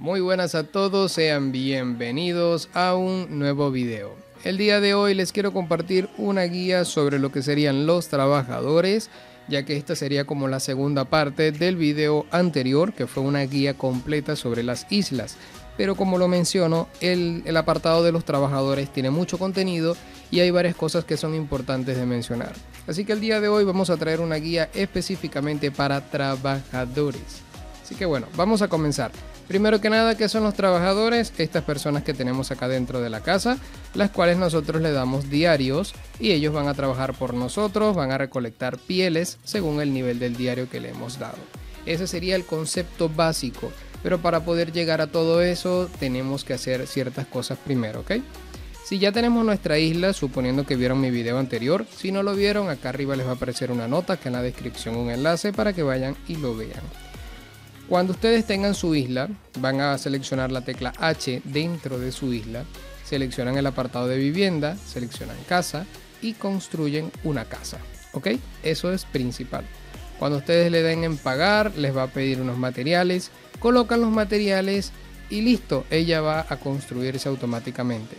Muy buenas a todos, sean bienvenidos a un nuevo video. El día de hoy les quiero compartir una guía sobre lo que serían los trabajadores, ya que esta sería como la segunda parte del video anterior, que fue una guía completa sobre las islas. Pero como lo menciono, el, el apartado de los trabajadores tiene mucho contenido y hay varias cosas que son importantes de mencionar. Así que el día de hoy vamos a traer una guía específicamente para trabajadores. Así que bueno, vamos a comenzar. Primero que nada, ¿qué son los trabajadores? Estas personas que tenemos acá dentro de la casa, las cuales nosotros le damos diarios y ellos van a trabajar por nosotros, van a recolectar pieles según el nivel del diario que le hemos dado. Ese sería el concepto básico, pero para poder llegar a todo eso tenemos que hacer ciertas cosas primero, ¿ok? Si ya tenemos nuestra isla, suponiendo que vieron mi video anterior, si no lo vieron, acá arriba les va a aparecer una nota, que en la descripción un enlace para que vayan y lo vean. Cuando ustedes tengan su isla, van a seleccionar la tecla H dentro de su isla, seleccionan el apartado de vivienda, seleccionan casa y construyen una casa. ¿Ok? Eso es principal. Cuando ustedes le den en pagar, les va a pedir unos materiales, colocan los materiales y listo, ella va a construirse automáticamente.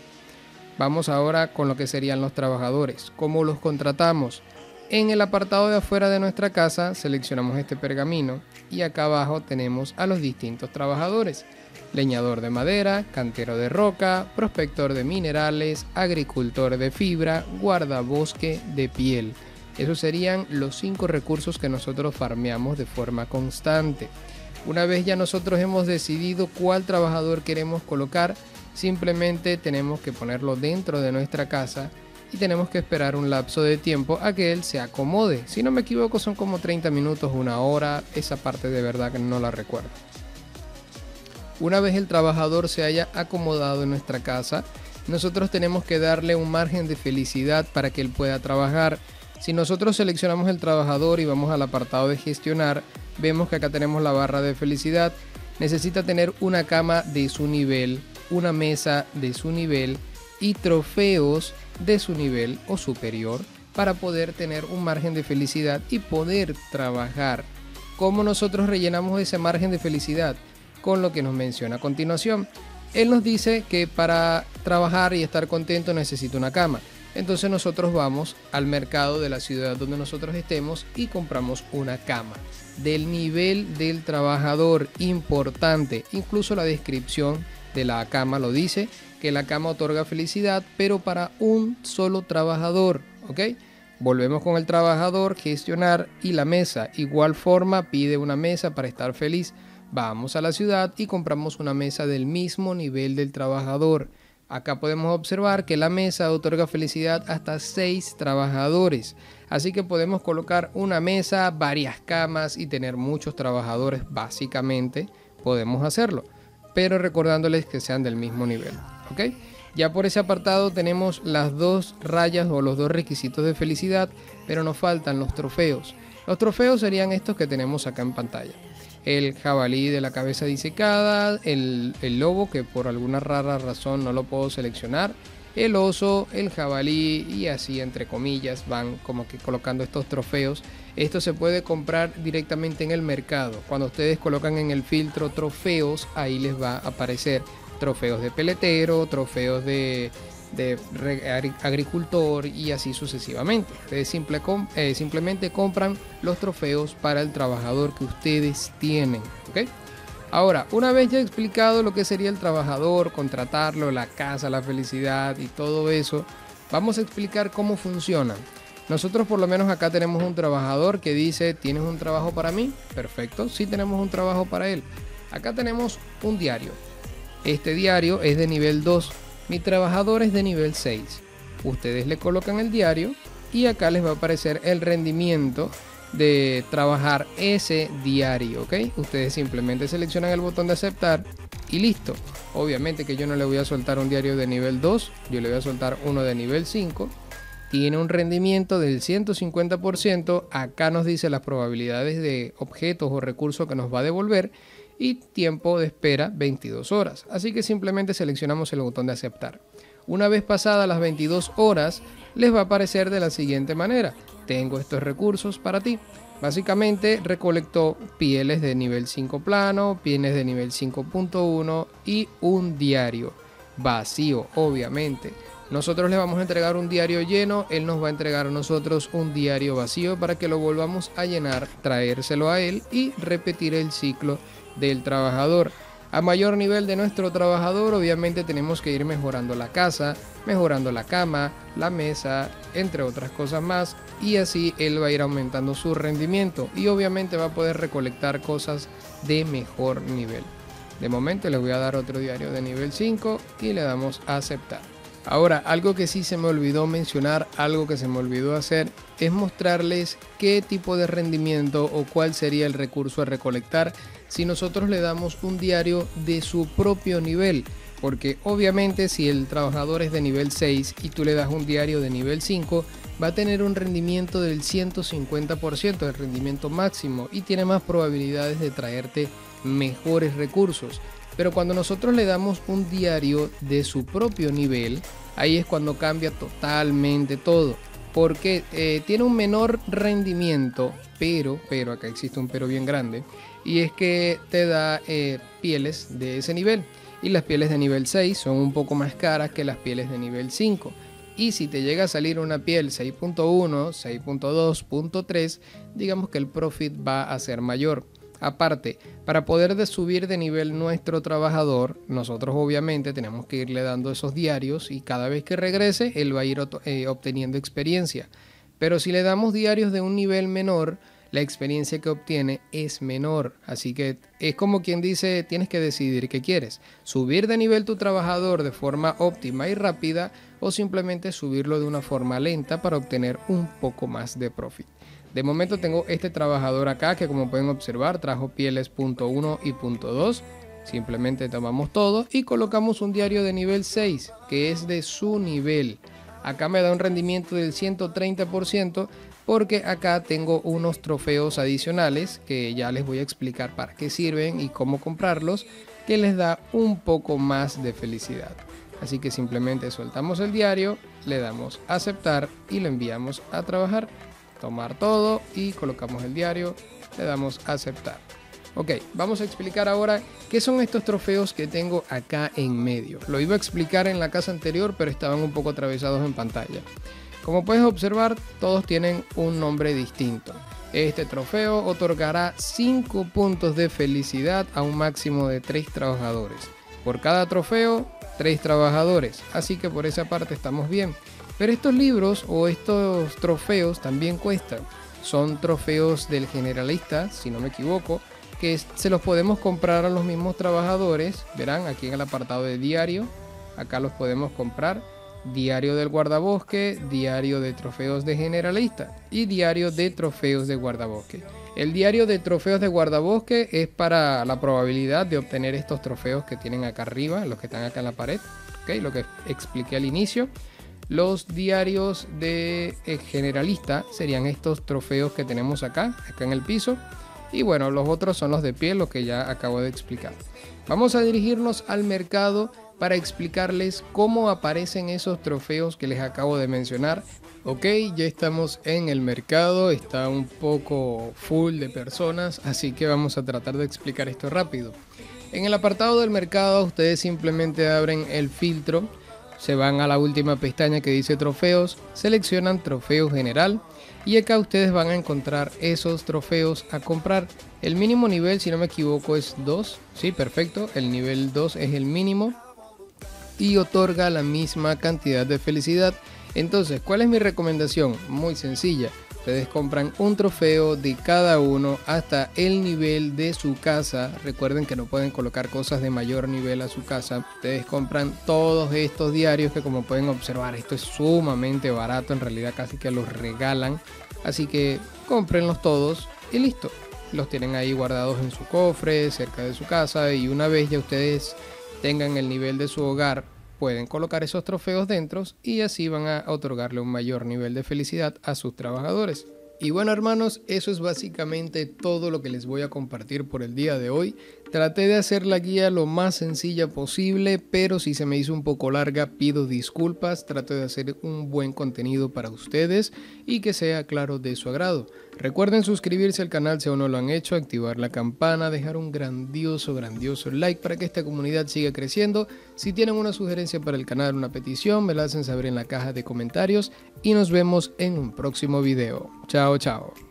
Vamos ahora con lo que serían los trabajadores. ¿Cómo los contratamos? En el apartado de afuera de nuestra casa seleccionamos este pergamino y acá abajo tenemos a los distintos trabajadores. Leñador de madera, cantero de roca, prospector de minerales, agricultor de fibra, guardabosque de piel. Esos serían los cinco recursos que nosotros farmeamos de forma constante. Una vez ya nosotros hemos decidido cuál trabajador queremos colocar, simplemente tenemos que ponerlo dentro de nuestra casa y tenemos que esperar un lapso de tiempo a que él se acomode. Si no me equivoco son como 30 minutos, una hora, esa parte de verdad que no la recuerdo. Una vez el trabajador se haya acomodado en nuestra casa, nosotros tenemos que darle un margen de felicidad para que él pueda trabajar. Si nosotros seleccionamos el trabajador y vamos al apartado de gestionar, vemos que acá tenemos la barra de felicidad. Necesita tener una cama de su nivel, una mesa de su nivel y trofeos de su nivel o superior para poder tener un margen de felicidad y poder trabajar. ¿Cómo nosotros rellenamos ese margen de felicidad? Con lo que nos menciona a continuación. Él nos dice que para trabajar y estar contento necesita una cama. Entonces nosotros vamos al mercado de la ciudad donde nosotros estemos y compramos una cama. Del nivel del trabajador importante, incluso la descripción de la cama lo dice, que la cama otorga felicidad, pero para un solo trabajador, ¿ok? Volvemos con el trabajador, gestionar y la mesa. Igual forma pide una mesa para estar feliz. Vamos a la ciudad y compramos una mesa del mismo nivel del trabajador. Acá podemos observar que la mesa otorga felicidad hasta 6 trabajadores. Así que podemos colocar una mesa, varias camas y tener muchos trabajadores. Básicamente podemos hacerlo. Pero recordándoles que sean del mismo nivel. Ya por ese apartado tenemos las dos rayas o los dos requisitos de felicidad, pero nos faltan los trofeos. Los trofeos serían estos que tenemos acá en pantalla. El jabalí de la cabeza disecada, el lobo que por alguna rara razón no lo puedo seleccionar, el oso, el jabalí y así entre comillas van como que colocando estos trofeos. Esto se puede comprar directamente en el mercado. Cuando ustedes colocan en el filtro trofeos, ahí les va a aparecer trofeos de peletero, trofeos de, agricultor y así sucesivamente. Ustedes eh, simplemente compran los trofeos para el trabajador que ustedes tienen. Ahora, una vez ya explicado lo que sería el trabajador, contratarlo, la casa, la felicidad y todo eso, vamos a explicar cómo funciona. Nosotros por lo menos acá tenemos un trabajador que dice, ¿tienes un trabajo para mí? Perfecto, sí tenemos un trabajo para él. Acá tenemos un diario. Este diario es de nivel 2. Mi trabajador es de nivel 6. Ustedes le colocan el diario y acá les va a aparecer el rendimiento de trabajar ese diario, ¿ok? Ustedes simplemente seleccionan el botón de aceptar y listo. Obviamente que yo no le voy a soltar un diario de nivel 2, yo le voy a soltar uno de nivel 5. Tiene un rendimiento del 150%. Acá nos dice las probabilidades de objetos o recursos que nos va a devolver y tiempo de espera 22 horas. Así que simplemente seleccionamos el botón de aceptar. Una vez pasadas las 22 horas, les va a aparecer de la siguiente manera. Tengo estos recursos para ti. Básicamente recolectó pieles de nivel 5 plano, pieles de nivel 5.1 y un diario vacío, obviamente. Nosotros le vamos a entregar un diario lleno, él nos va a entregar a nosotros un diario vacío para que lo volvamos a llenar, traérselo a él y repetir el ciclo del trabajador. A mayor nivel de nuestro trabajador, obviamente tenemos que ir mejorando la casa, mejorando la cama, la mesa, entre otras cosas más, y así él va a ir aumentando su rendimiento y obviamente va a poder recolectar cosas de mejor nivel. De momento les voy a dar otro diario de nivel 5 y le damos a aceptar. Ahora, algo que sí se me olvidó mencionar, algo que se me olvidó hacer, es mostrarles qué tipo de rendimiento o cuál sería el recurso a recolectar si nosotros le damos un diario de su propio nivel. Porque obviamente si el trabajador es de nivel 6 y tú le das un diario de nivel 5, va a tener un rendimiento del 150% del rendimiento máximo y tiene más probabilidades de traerte mejores recursos. Pero cuando nosotros le damos un diario de su propio nivel, ahí es cuando cambia totalmente todo. Porque eh, tiene un menor rendimiento, pero, pero acá existe un pero bien grande, y es que te da eh, pieles de ese nivel. Y las pieles de nivel 6 son un poco más caras que las pieles de nivel 5. Y si te llega a salir una piel 6.1, 6.2.3, digamos que el profit va a ser mayor. Aparte, para poder subir de nivel nuestro trabajador, nosotros obviamente tenemos que irle dando esos diarios y cada vez que regrese, él va a ir eh, obteniendo experiencia. Pero si le damos diarios de un nivel menor, la experiencia que obtiene es menor. Así que es como quien dice, tienes que decidir qué quieres. Subir de nivel tu trabajador de forma óptima y rápida o simplemente subirlo de una forma lenta para obtener un poco más de profit. De momento tengo este trabajador acá que como pueden observar trajo pieles punto .1 y punto .2. Simplemente tomamos todo y colocamos un diario de nivel 6 que es de su nivel. Acá me da un rendimiento del 130% porque acá tengo unos trofeos adicionales que ya les voy a explicar para qué sirven y cómo comprarlos que les da un poco más de felicidad. Así que simplemente soltamos el diario, le damos aceptar y lo enviamos a trabajar tomar todo y colocamos el diario, le damos aceptar. Ok, vamos a explicar ahora qué son estos trofeos que tengo acá en medio. Lo iba a explicar en la casa anterior, pero estaban un poco atravesados en pantalla. Como puedes observar, todos tienen un nombre distinto. Este trofeo otorgará 5 puntos de felicidad a un máximo de 3 trabajadores. Por cada trofeo, 3 trabajadores. Así que por esa parte estamos bien. Pero estos libros o estos trofeos también cuestan. Son trofeos del generalista, si no me equivoco, que se los podemos comprar a los mismos trabajadores. Verán aquí en el apartado de diario, acá los podemos comprar. Diario del guardabosque, diario de trofeos de generalista y diario de trofeos de guardabosque. El diario de trofeos de guardabosque es para la probabilidad de obtener estos trofeos que tienen acá arriba, los que están acá en la pared, ¿okay? lo que expliqué al inicio. Los diarios de eh, generalista serían estos trofeos que tenemos acá, acá en el piso. Y bueno, los otros son los de pie, lo que ya acabo de explicar. Vamos a dirigirnos al mercado para explicarles cómo aparecen esos trofeos que les acabo de mencionar. Ok, ya estamos en el mercado, está un poco full de personas, así que vamos a tratar de explicar esto rápido. En el apartado del mercado ustedes simplemente abren el filtro se van a la última pestaña que dice trofeos, seleccionan trofeo general y acá ustedes van a encontrar esos trofeos a comprar. El mínimo nivel, si no me equivoco, es 2. Sí, perfecto. El nivel 2 es el mínimo y otorga la misma cantidad de felicidad. Entonces, ¿cuál es mi recomendación? Muy sencilla. Ustedes compran un trofeo de cada uno hasta el nivel de su casa. Recuerden que no pueden colocar cosas de mayor nivel a su casa. Ustedes compran todos estos diarios que como pueden observar esto es sumamente barato. En realidad casi que los regalan. Así que cómprenlos todos y listo. Los tienen ahí guardados en su cofre, cerca de su casa y una vez ya ustedes tengan el nivel de su hogar pueden colocar esos trofeos dentro y así van a otorgarle un mayor nivel de felicidad a sus trabajadores. Y bueno hermanos, eso es básicamente todo lo que les voy a compartir por el día de hoy. Traté de hacer la guía lo más sencilla posible, pero si se me hizo un poco larga pido disculpas. Trato de hacer un buen contenido para ustedes y que sea claro de su agrado. Recuerden suscribirse al canal si aún no lo han hecho, activar la campana, dejar un grandioso, grandioso like para que esta comunidad siga creciendo. Si tienen una sugerencia para el canal, una petición, me la hacen saber en la caja de comentarios y nos vemos en un próximo video. Chao, chao.